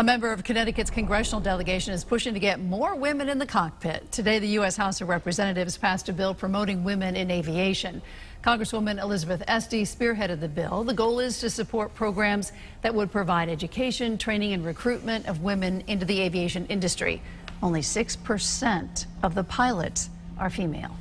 A member of Connecticut's congressional delegation is pushing to get more women in the cockpit. Today, the U.S. House of Representatives passed a bill promoting women in aviation. Congresswoman Elizabeth Esty spearheaded the bill. The goal is to support programs that would provide education, training, and recruitment of women into the aviation industry. Only 6% of the pilots are female.